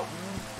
Ah!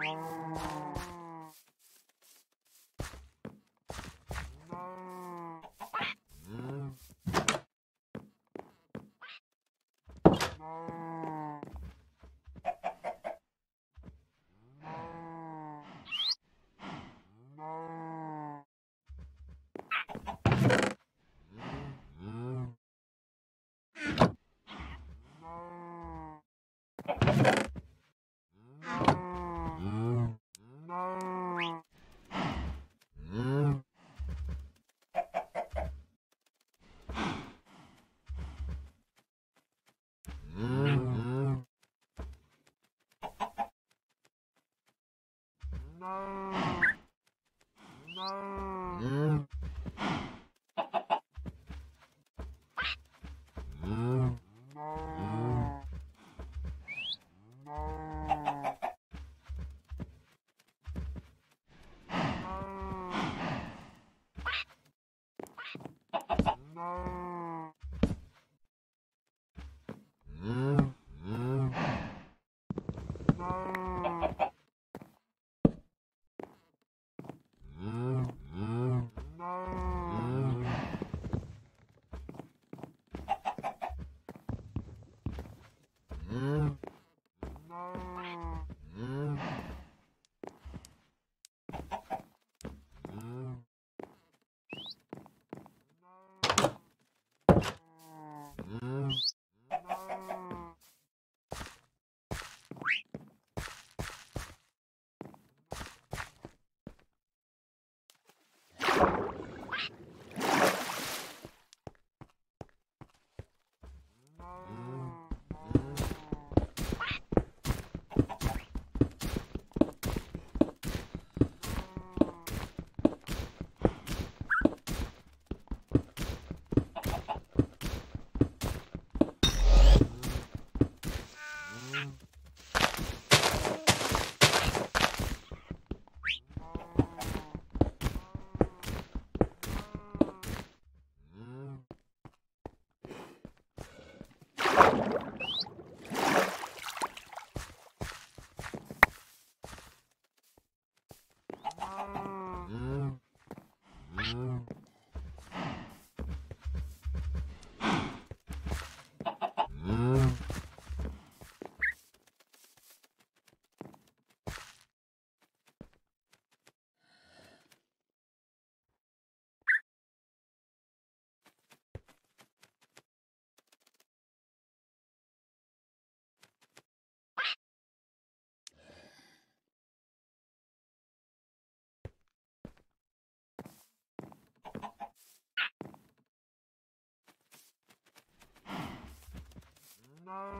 Thank you. Mm. No.